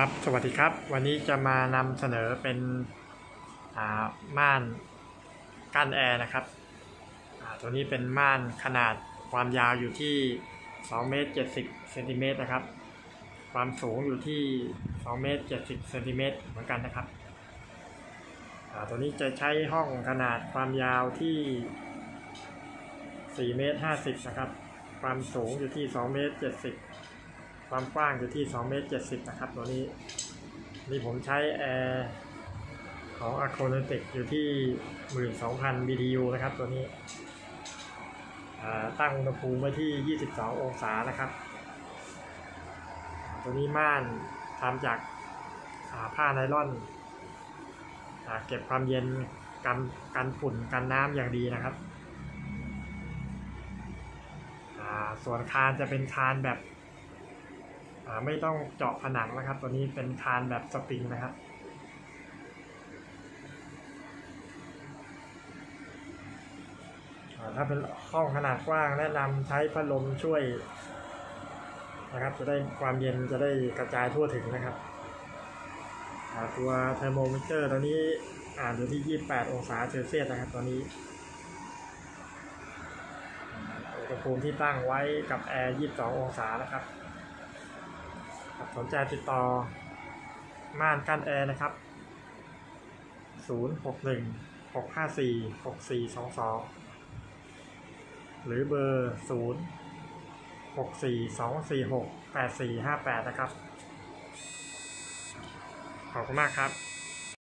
ครับ สวัสดีครับ วันนี้จะมานำเสนอเป็นม่านกั้นแอร์นะครับ ตัวนี้เป็นม่านขนาดความยาวอยู่ที่2เมตร70เซนติเมตรนะครับ ความสูงอยู่ที่2เมตร70เซนติเมตรเหมือนกันนะครับ ตัวนี้จะใช้ห้องขนาดความยาวที่4เมตร50นะครับ ความสูงอยู่ที่2เมตร70 ความกว้างอยู่ที่2เมตร70 นะครับ ตัวนี้ นี่ผมใช้แอร์ของ a c o n a t e c อยู่ที่ 12,000 BTU นะครับ ตัวนี้อ่าตั้งอุณหภูมิไว้ที่ 22 องศานะครับ ตัวนี้ม่านทำจากาผ้าไนล่อนอ่าเก็บความเย็นกันกันฝุ่นกันน้ำอย่างดีนะครับอ่าส่วนคานจะเป็นคานแบบ ไม่ต้องเจาะผนังนะครับ ตัวนี้เป็นคานแบบสปริงนะครับถ้าเป็นห้องขนาดกว้างแนะนำใช้พัดลมช่วยนะครับ จะได้ความเย็นจะได้กระจายทั่วถึงนะครับตัวเทอร์โมมิเตอร์ตัวนี้อ่านอยู่ที่ 28 องศาเซลเซียสนะครับตัวนี้อุณหภูมิที่ตั้งไว้กับแอร์ 22 องศานะครับ สนใจติดต่อม่านกั้นแอร์นะครับ 061 654 6422 หรือเบอร์ 0 64 246 8458 นะครับ ขอบคุณมากครับ